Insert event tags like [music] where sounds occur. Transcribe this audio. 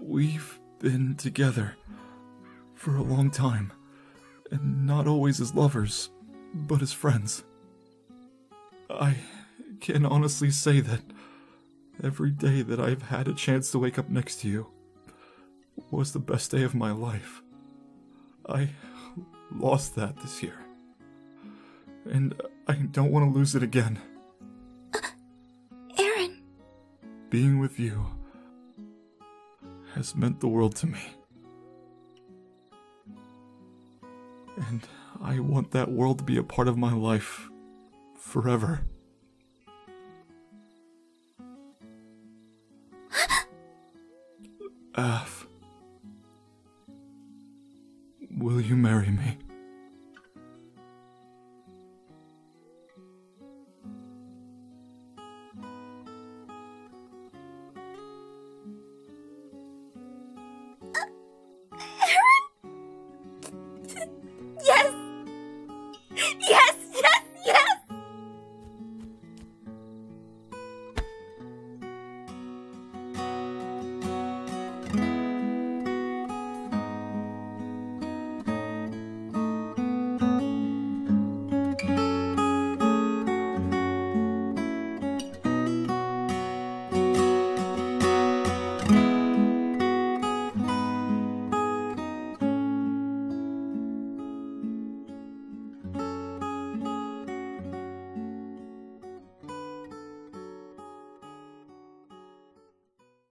We've been together for a long time, and not always as lovers, but as friends. I can honestly say that every day that I've had a chance to wake up next to you was the best day of my life. I lost that this year. And I don't want to lose it again. Uh, Aaron, Being with you has meant the world to me. And I want that world to be a part of my life forever. [gasps] Aph, will you marry me? Yes! Yes!